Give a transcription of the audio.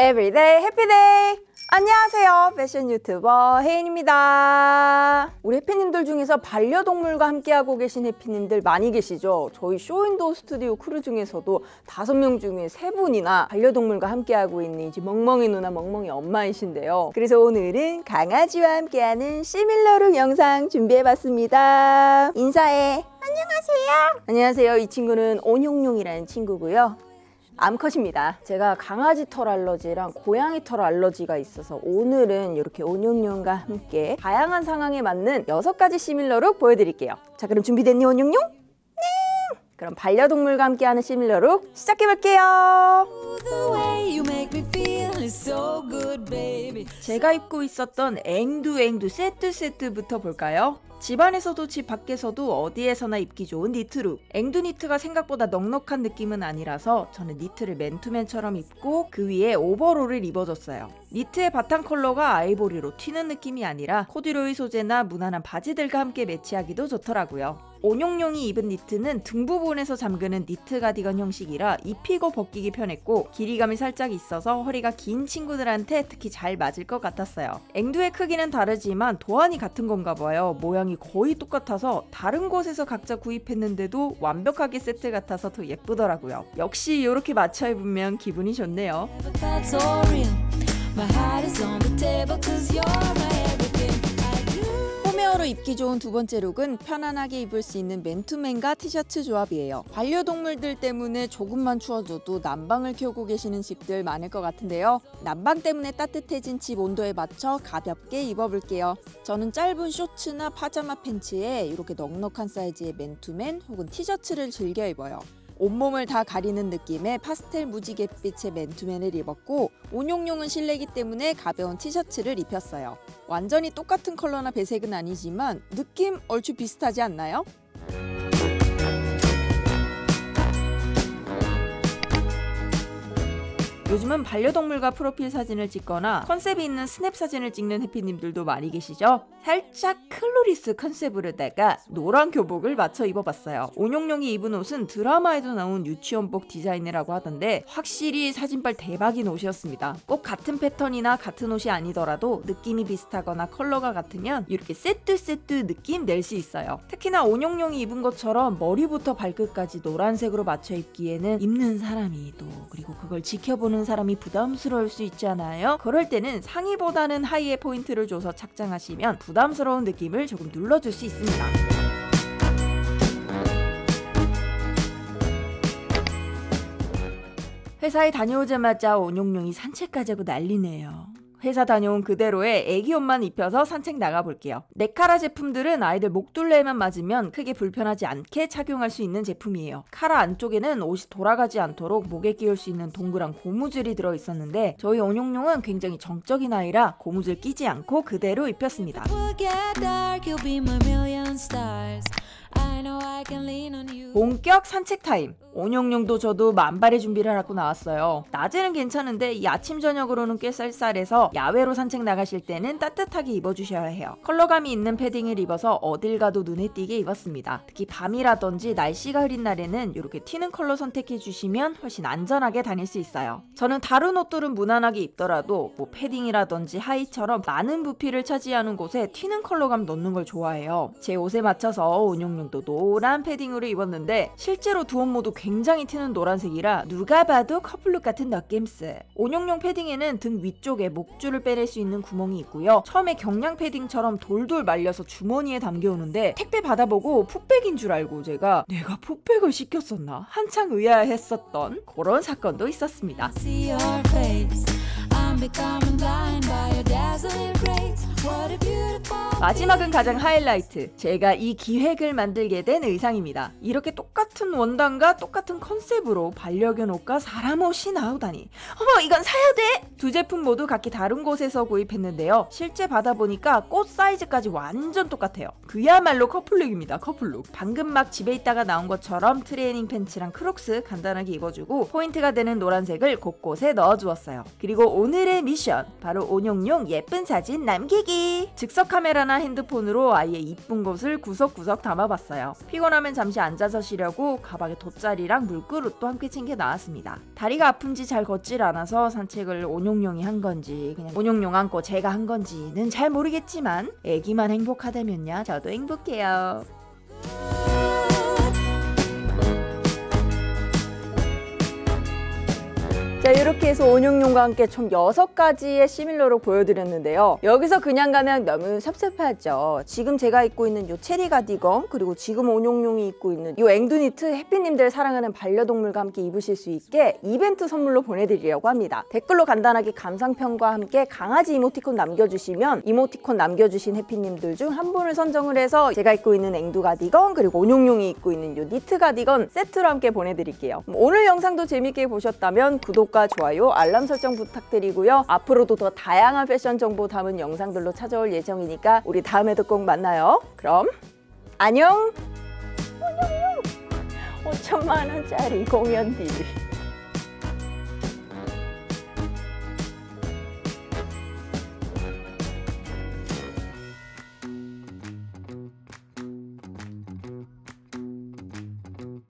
Everyday happy day! 안녕하세요. 패션 유튜버 혜인입니다. 우리 해피님들 중에서 반려동물과 함께하고 계신 해피님들 많이 계시죠? 저희 쇼윈도우 스튜디오 크루 중에서도 다섯 명 중에 세 분이나 반려동물과 함께하고 있는 이제 멍멍이 누나 멍멍이 엄마이신데요. 그래서 오늘은 강아지와 함께하는 similar look 영상 준비해봤습니다. 인사해. 안녕하세요. 안녕하세요. 이 친구는 온용용이라는 친구고요. 암컷입니다. 제가 강아지 털 알러지랑 고양이 털 알러지가 있어서 오늘은 이렇게 온용용과 함께 다양한 상황에 맞는 여섯 가지 시밀러룩 보여드릴게요. 자 그럼 준비됐니 온용용? 네! 그럼 반려동물과 함께하는 시밀러룩 시작해볼게요. 제가 입고 있었던 앵두앵두 세트 세트부터 볼까요? 집안에서도 집 밖에서도 어디에서나 입기 좋은 니트룩. 앵두 니트가 생각보다 넉넉한 느낌은 아니라서 저는 니트를 맨투맨처럼 입고 그 위에 오버롤을 입어줬어요. 니트의 바탕 컬러가 아이보리로 튀는 느낌이 아니라 코듀로이 소재나 무난한 바지들과 함께 매치하기도 좋더라고요. 온용용이 입은 니트는 등 부분에서 잠그는 니트 가디건 형식이라 입히고 벗기기 편했고 길이감이 살짝 있어서 허리가 긴 친구들한테 특히 잘 맞을 것 같았어요. 앵두의 크기는 다르지만 도안이 같은 건가 봐요. 모양이 거의 똑같아서 다른 곳에서 각자 구입했는데도 완벽하게 세트 같아서 더 예쁘더라고요. 역시 이렇게 맞춰 입으면 기분이 좋네요. 입기 좋은 두 번째 룩은 편안하게 입을 수 있는 맨투맨과 티셔츠 조합이에요. 반려동물들 때문에 조금만 추워져도 난방을 켜고 계시는 집들 많을 것 같은데요. 난방 때문에 따뜻해진 집 온도에 맞춰 가볍게 입어볼게요. 저는 짧은 쇼츠나 파자마 팬츠에 이렇게 넉넉한 사이즈의 맨투맨 혹은 티셔츠를 즐겨 입어요. 온몸을 다 가리는 느낌의 파스텔 무지갯빛의 맨투맨을 입었고 온용용은 실내기 때문에 가벼운 티셔츠를 입혔어요. 완전히 똑같은 컬러나 배색은 아니지만 느낌 얼추 비슷하지 않나요? 요즘은 반려동물과 프로필 사진을 찍거나 컨셉이 있는 스냅 사진을 찍는 해피님들도 많이 계시죠? 살짝 Clueless 컨셉으로다가 노란 교복을 맞춰 입어봤어요. 온용용이 입은 옷은 드라마에도 나온 유치원복 디자인이라고 하던데 확실히 사진빨 대박인 옷이었습니다. 꼭 같은 패턴이나 같은 옷이 아니더라도 느낌이 비슷하거나 컬러가 같으면 이렇게 세트 세트 느낌 낼 수 있어요. 특히나 온용용이 입은 것처럼 머리부터 발끝까지 노란색으로 맞춰 입기에는 입는 사람이 또 그리고 그걸 지켜보는 사람이 부담스러울 수 있잖아요. 그럴 때는 상의보다는 하의에 포인트를 줘서 착장하시면 부담스러운 느낌을 조금 눌러줄 수 있습니다. 회사에 다녀오자마자 온용용이 산책 가자고 난리네요. 회사 다녀온 그대로의 애기 옷만 입혀서 산책 나가볼게요. 네카라 제품들은 아이들 목둘레에만 맞으면 크게 불편하지 않게 착용할 수 있는 제품이에요. 카라 안쪽에는 옷이 돌아가지 않도록 목에 끼울 수 있는 동그란 고무줄이 들어있었는데 저희 온용용은 굉장히 정적인 아이라 고무줄 끼지 않고 그대로 입혔습니다. 본격 산책 타임. 온용용도 저도 만반의 준비를 하고 나왔어요. 낮에는 괜찮은데 이 아침 저녁으로는 꽤 쌀쌀해서 야외로 산책 나가실 때는 따뜻하게 입어주셔야 해요. 컬러감이 있는 패딩을 입어서 어딜 가도 눈에 띄게 입었습니다. 특히 밤이라든지 날씨가 흐린 날에는 이렇게 튀는 컬러 선택해 주시면 훨씬 안전하게 다닐 수 있어요. 저는 다른 옷들은 무난하게 입더라도 뭐 패딩이라든지 하의처럼 많은 부피를 차지하는 곳에 튀는 컬러감 넣는 걸 좋아해요. 제 옷에 맞춰서 온용 용도 노란 패딩으로 입었는데 실제로 두 옷 모두 굉장히 튀는 노란색이라 누가 봐도 커플룩 같은 느낌스. 온용용 패딩에는 등 위쪽에 목줄을 빼낼 수 있는 구멍이 있고요. 처음에 경량 패딩처럼 돌돌 말려서 주머니에 담겨오는데 택배 받아보고 poop bag인 줄 알고 제가 내가 poop bag을 시켰었나 한창 의아했었던 그런 사건도 있었습니다. 마지막은 가장 하이라이트. 제가 이 기획을 만들게 된 의상입니다. 이렇게 똑같은 원단과 똑같은 컨셉으로 반려견 옷과 사람 옷이 나오다니. 어머, 이건 사야 돼! 두 제품 모두 각기 다른 곳에서 구입했는데요. 실제 받아보니까 꽃 사이즈까지 완전 똑같아요. 그야말로 커플룩입니다. 커플룩. 방금 막 집에 있다가 나온 것처럼 트레이닝 팬츠랑 크록스 간단하게 입어주고 포인트가 되는 노란색을 곳곳에 넣어주었어요. 그리고 오늘의 미션 바로 온용용 예쁜 사진 남기기 찍찍이 즉석 카메라나 핸드폰으로 아예 이쁜 곳을 구석구석 담아봤어요. 피곤하면 잠시 앉아서 쉬려고 가방에 돗자리랑 물그릇도 함께 챙겨 나왔습니다. 다리가 아픈지 잘 걷질 않아서 산책을 온용용이 한 건지 그냥 온용용 안고 제가 한 건지는 잘 모르겠지만 애기만 행복하다면야 저도 행복해요. 자 이렇게 해서 온용용과 함께 총 6가지의 시밀러로 보여드렸는데요. 여기서 그냥 가면 너무 섭섭하죠. 지금 제가 입고 있는 이 체리 가디건 그리고 지금 온용용이 입고 있는 이 앵두니트 해피님들 사랑하는 반려동물과 함께 입으실 수 있게 이벤트 선물로 보내드리려고 합니다. 댓글로 간단하게 감상평과 함께 강아지 이모티콘 남겨주시면 이모티콘 남겨주신 해피님들 중 한 분을 선정을 해서 제가 입고 있는 앵두 가디건 그리고 온용용이 입고 있는 이 니트 가디건 세트로 함께 보내드릴게요. 오늘 영상도 재밌게 보셨다면 구독과 좋아요, 알람 설정 부탁드리고요. 앞으로도 더 다양한 패션 정보 담은 영상들로 찾아올 예정이니까 우리 다음에도 꼭 만나요. 그럼 안녕! 5천만 원짜리 공연 DVD